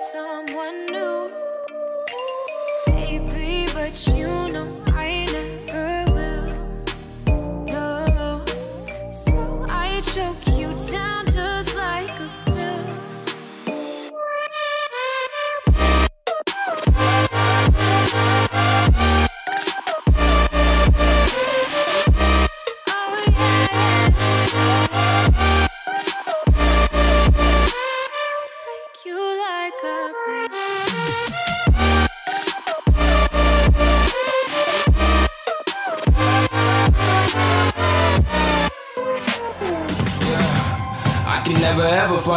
someone new. Baby, but you know I never will. No. So I choke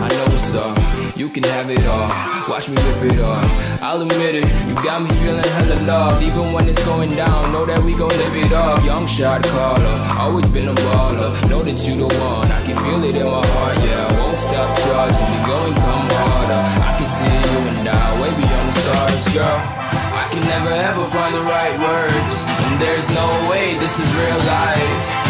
I know what's up. You can have it all. Watch me rip it off. I'll admit it. You got me feeling hella love. Even when it's going down, know that we gon' live it up. Young shot caller. Always been a baller. Know that you the one. I can feel it in my heart. Yeah, I won't stop charging. We going come harder. I can see you and I way beyond the stars, girl. I can never ever find the right words. And there's no way this is real life.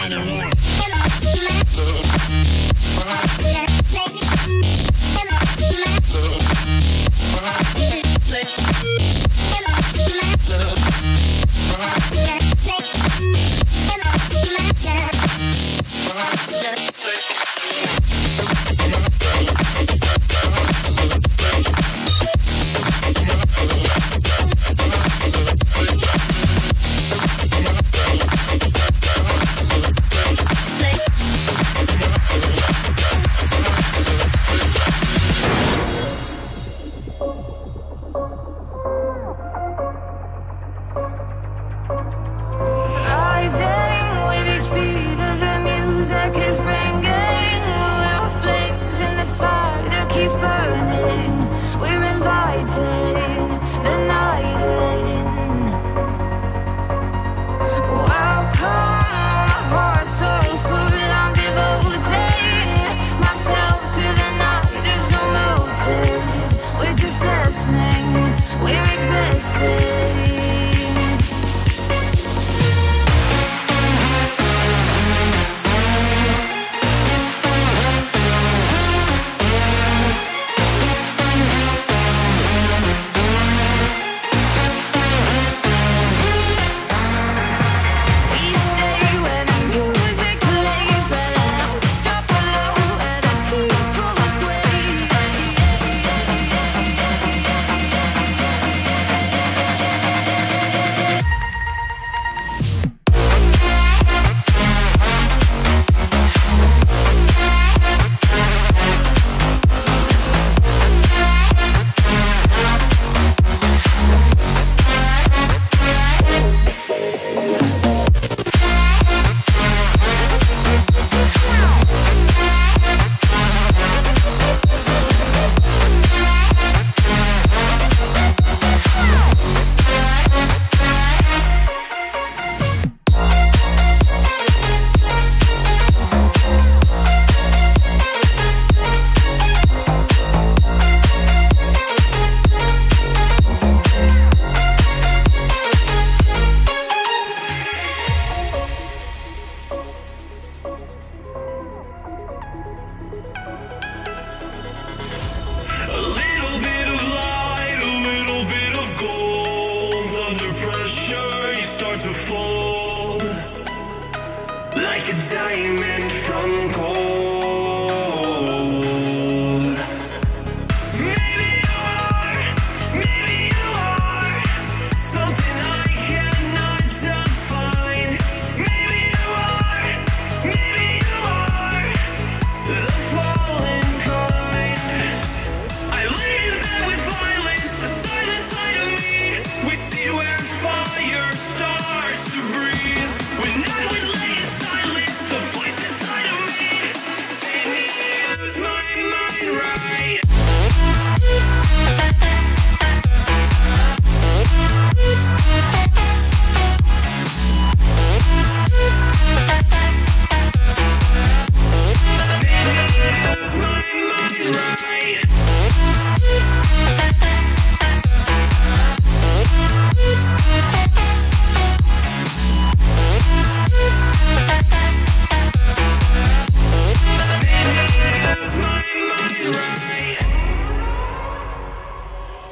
Yeah. diamond from gold.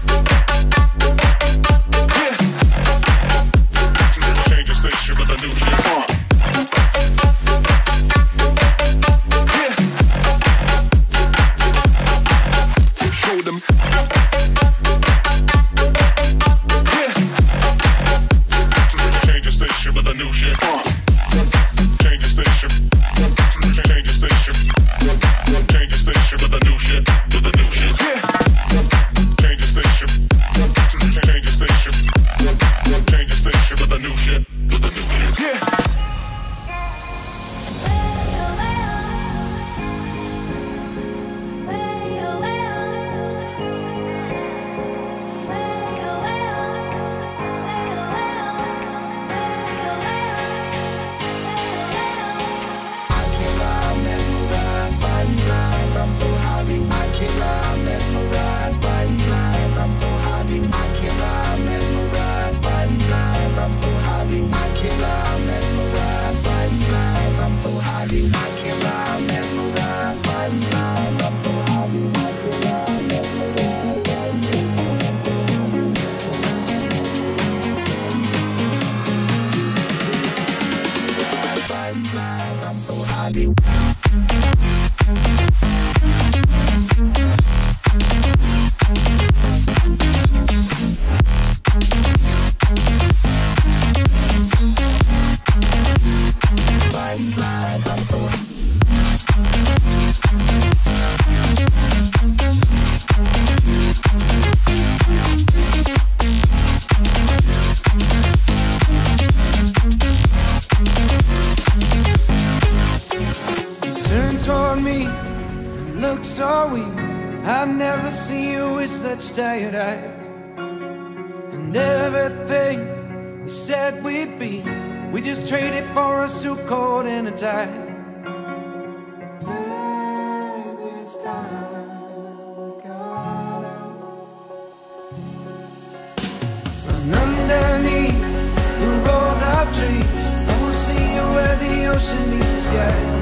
Just traded for a suit coat and a tie. And underneath the rows of trees, I will see you where the ocean meets the sky.